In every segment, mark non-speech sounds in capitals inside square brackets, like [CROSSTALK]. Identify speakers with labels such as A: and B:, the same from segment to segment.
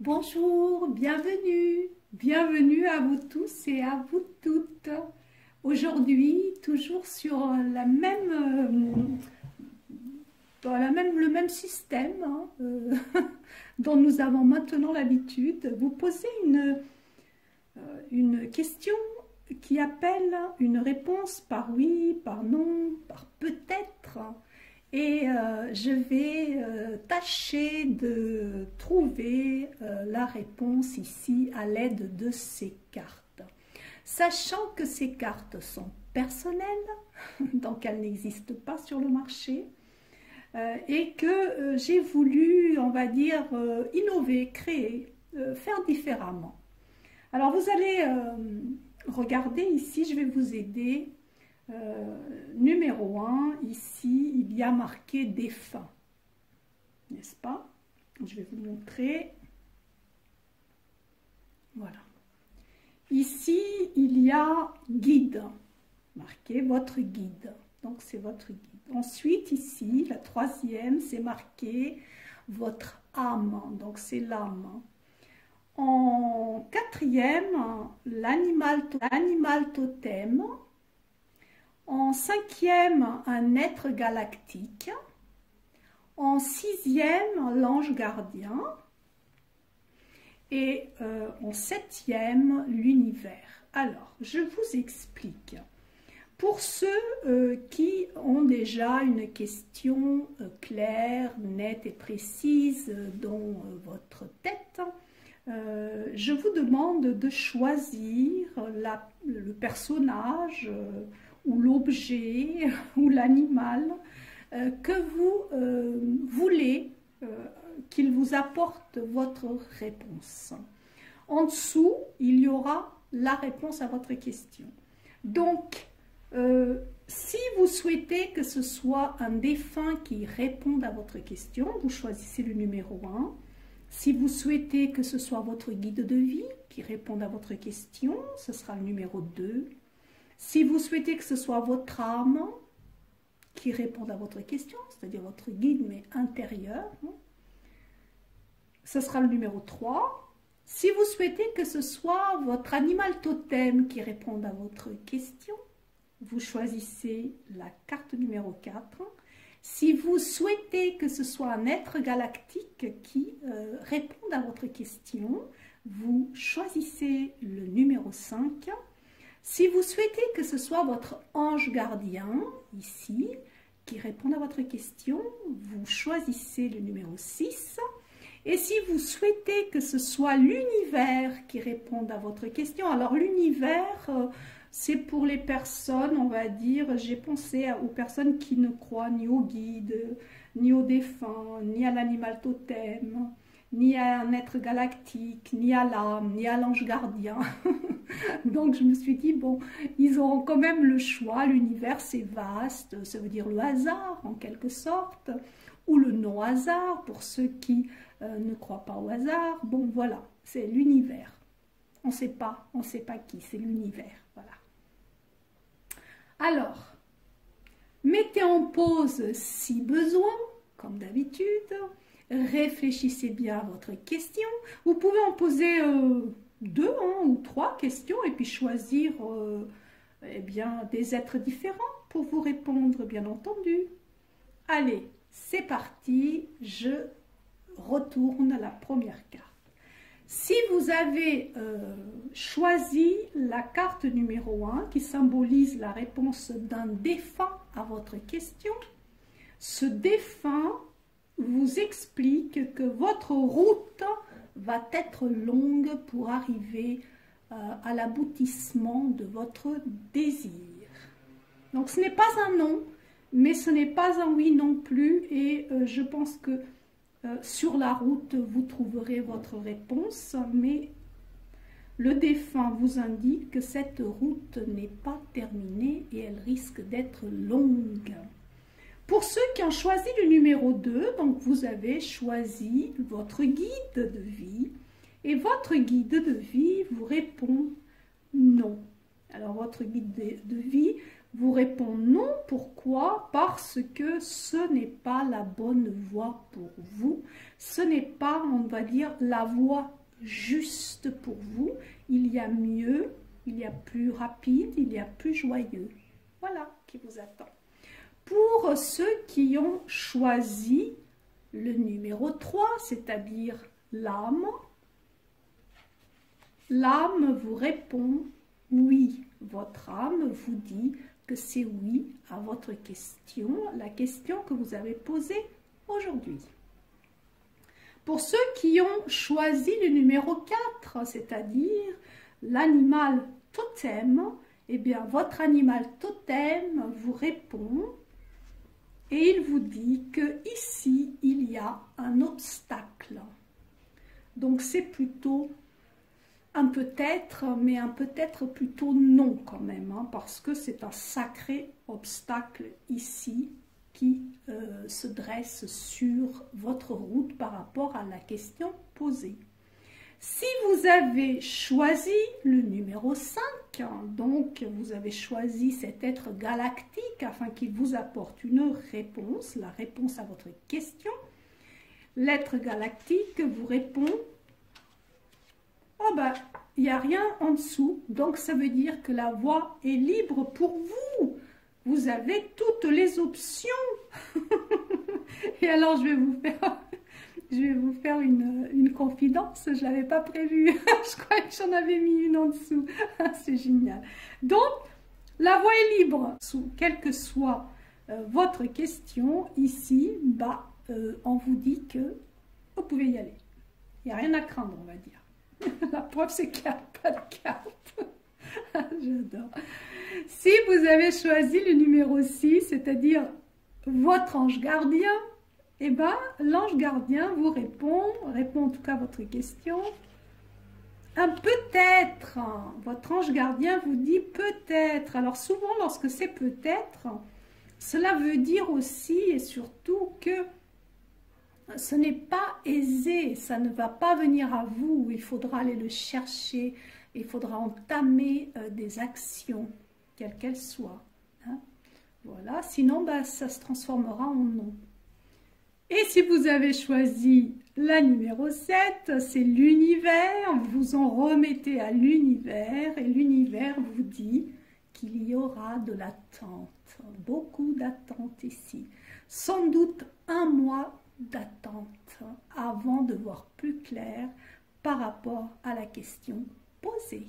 A: Bonjour, bienvenue, bienvenue à vous tous et à vous toutes. Aujourd'hui, toujours sur euh, le même système hein, euh, [LAUGHS] dont nous avons maintenant l'habitude, vous posez euh, une question qui appelle une réponse par oui, par non, par peut-être et euh, je vais euh, tâcher de trouver euh, la réponse ici à l'aide de ces cartes. Sachant que ces cartes sont personnelles, [LAUGHS] donc elles n'existent pas sur le marché, et que j'ai voulu, on va dire, innover, créer, faire différemment. Alors vous allez regarder ici, je vais vous aider numéro 1, ici, il y a marqué défunt. N'est-ce pas? Je vais vous montrer. Voilà. Ici, il y a guide. Marqué votre guide. Donc, c'est votre guide. Ensuite, ici, la troisième, c'est marqué votre âme. Donc, c'est l'âme. En quatrième, l'animal totem. En cinquième, un être galactique. En sixième, l'ange gardien. Et euh, en septième, l'univers. Alors, je vous explique. Pour ceux euh, qui ont déjà une question euh, claire, nette et précise dans votre tête, je vous demande de choisir le personnage ou l'objet ou l'animal euh, que vous euh, voulez euh, qu'il vous apporte votre réponse. En dessous, il y aura la réponse à votre question. Donc, si vous souhaitez que ce soit un défunt qui réponde à votre question, vous choisissez le numéro 1. Si vous souhaitez que ce soit votre guide de vie qui réponde à votre question, ce sera le numéro 2. Si vous souhaitez que ce soit votre âme qui réponde à votre question, c'est-à-dire votre guide intérieur, hein, ce sera le numéro 3. Si vous souhaitez que ce soit votre animal totem qui réponde à votre question, vous choisissez la carte numéro 4. Si vous souhaitez que ce soit un être galactique qui euh, réponde à votre question, vous choisissez le numéro 5. Si vous souhaitez que ce soit votre ange gardien, ici, qui répond à votre question, vous choisissez le numéro 6. Et si vous souhaitez que ce soit l'univers qui réponde à votre question, alors l'univers, euh, c'est pour les personnes, on va dire, j'ai pensé aux personnes qui ne croient ni au guide, ni au défunt, ni à l'animal totem, ni à un être galactique, ni à l'âme, ni à l'ange gardien. [LAUGHS] Donc je me suis dit, bon, ils auront quand même le choix, l'univers c'est vaste, ça veut dire le hasard en quelque sorte, ou le non-hasard pour ceux qui euh, ne croient pas au hasard. Bon voilà, c'est l'univers. On ne sait pas, on ne sait pas qui, c'est l'univers. Voilà. Alors, mettez en pause si besoin, comme d'habitude réfléchissez bien à votre question. Vous pouvez en poser euh, deux hein, ou trois questions et puis choisir euh, eh bien, des êtres différents pour vous répondre, bien entendu. Allez, c'est parti, je retourne la première carte. Si vous avez euh, choisi la carte numéro 1 qui symbolise la réponse d'un défunt à votre question, ce défunt vous explique que votre route va être longue pour arriver euh, à l'aboutissement de votre désir. Donc ce n'est pas un non, mais ce n'est pas un oui non plus et euh, je pense que euh, sur la route vous trouverez votre réponse, mais le défunt vous indique que cette route n'est pas terminée et elle risque d'être longue. Pour ceux qui ont choisi le numéro 2, donc vous avez choisi votre guide de vie et votre guide de vie vous répond non. Alors votre guide de, vie vous répond non. Pourquoi? Parce que ce n'est pas la bonne voie pour vous. Ce n'est pas, on va dire, la voie juste pour vous. Il y a mieux, il y a plus rapide, il y a plus joyeux. Voilà qui vous attend. Pour ceux qui ont choisi le numéro 3, c'est-à-dire l'âme, l'âme vous répond oui. Votre âme vous dit que c'est oui à votre question, la question que vous avez posée aujourd'hui. Pour ceux qui ont choisi le numéro 4, c'est-à-dire l'animal totem, eh bien, votre animal totem vous répond et il vous dit que ici, il y a un obstacle. Donc, c'est plutôt un peut-être, mais un peut-être plutôt non quand même, hein, parce que c'est un sacré obstacle ici qui euh, se dresse sur votre route par rapport à la question posée. Si vous avez choisi le numéro 5, donc vous avez choisi cet être galactique afin qu'il vous apporte une réponse, la réponse à votre question, l'être galactique vous répond Oh ben, il n'y a rien en dessous, donc ça veut dire que la voie est libre pour vous. Vous avez toutes les options. [LAUGHS] Et alors, je vais vous faire je vais vous faire une, confidence, je ne l'avais pas prévu. [LAUGHS] je crois que j'en avais mis une en dessous. [LAUGHS] C'est génial. Donc, la voie est libre. Sous, quelle que soit euh, votre question, ici, bah, on vous dit que vous pouvez y aller. Il n'y a rien à craindre, on va dire. [LAUGHS] la preuve, c'est qu'il n'y a pas de carte. J'adore. Si vous avez choisi le numéro 6, c'est-à-dire votre ange gardien, eh bien, l'ange gardien vous répond, répond en tout cas à votre question. Un peut-être, votre ange gardien vous dit peut-être. Alors souvent, lorsque c'est peut-être, cela veut dire aussi et surtout que ce n'est pas aisé, ça ne va pas venir à vous, il faudra aller le chercher, il faudra entamer euh, des actions, quelles qu'elles soient. Hein. Voilà, sinon bah, ça se transformera en non. Et si vous avez choisi la numéro 7, c'est l'univers. Vous en remettez à l'univers et l'univers vous dit qu'il y aura de l'attente. Beaucoup d'attente ici. Sans doute un mois d'attente avant de voir plus clair par rapport à la question posée.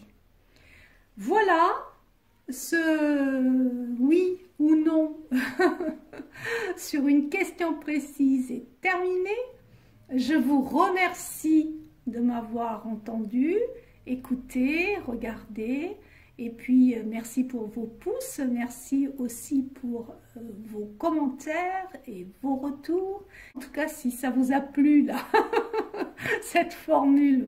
A: Voilà ce oui ou non [LAUGHS] sur une question précise est terminé. Je vous remercie de m'avoir entendu, écouté, regardé. Et puis, euh, merci pour vos pouces, merci aussi pour euh, vos commentaires et vos retours. En tout cas, si ça vous a plu, [LAUGHS] cette formule,